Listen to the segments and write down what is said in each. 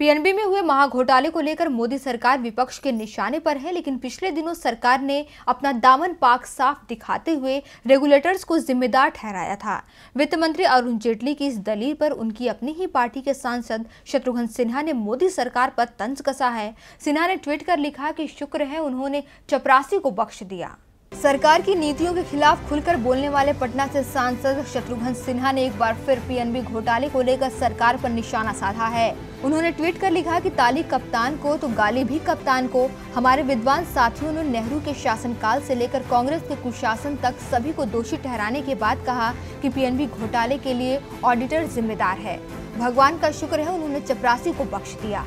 PNB में हुए महाघोटाले को लेकर मोदी सरकार विपक्ष के निशाने पर है, लेकिन पिछले दिनों सरकार ने अपना दामन पाक साफ़ दिखाते हुए रेगुलेटर्स को जिम्मेदार ठहराया था। वित्त मंत्री अरुण जेटली की इस दलील पर उनकी अपनी ही पार्टी के सांसद शत्रुघ्न सिन्हा ने मोदी सरकार पर तंज कसा है। सिन्हा ने ट्वीट कर लिखा कि शुक्र है उन्होंने चपरासी को बख्श दिया। सरकार की नीतियों के खिलाफ खुलकर बोलने वाले पटना से सांसद शत्रुघ्न सिन्हा ने एक बार फिर पीएनबी घोटाले को लेकर सरकार पर निशाना साधा है। उन्होंने ट्वीट कर लिखा कि ताली कप्तान को तो गाली भी कप्तान को। हमारे विद्वान साथियों ने नेहरू के शासनकाल से लेकर कांग्रेस के कुशासन तक सभी को दोषी ठहराने के बाद कहा कि पीएनबी घोटाले के लिए ऑडिटर जिम्मेदार है। भगवान का शुक्र है उन्होंने चपरासी को बख्श दिया।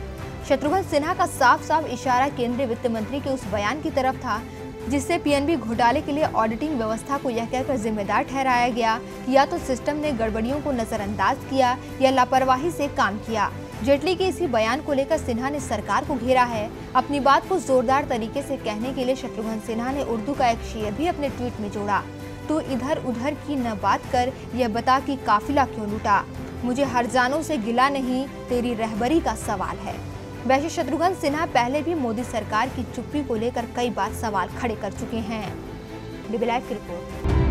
शत्रुघ्न सिन्हा का साफ़ साफ़ इशारा केंद्रीय वित्त मंत्री के उस बयान की तरफ़ था जिससे पीएनबी घोटाले के लिए ऑडिटिंग व्यवस्था को यह कहकर जिम्मेदार ठहराया गया कि या तो सिस्टम ने गड़बड़ियों को नजरअंदाज किया या लापरवाही से काम किया। जेटली के इसी बयान को लेकर सिन्हा ने सरकार को घेरा है। अपनी बात को जोरदार तरीके से कहने के लिए शत्रुघ्न सिन्हा ने उर्दू का एक शेयर भी अपने ट्वीट में जोड़ा। तो इधर उधर की न बात कर, यह बता कि काफिला क्यों लूटा? मुझे हर जानों से गिला नहीं, तेरी रहबरी का सवाल है। वैसे शत्रुघ्न सिन्हा पहले भी मोदी सरकार की चुप्पी को लेकर कई बार सवाल खड़े कर चुके हैं। की रिपोर्ट।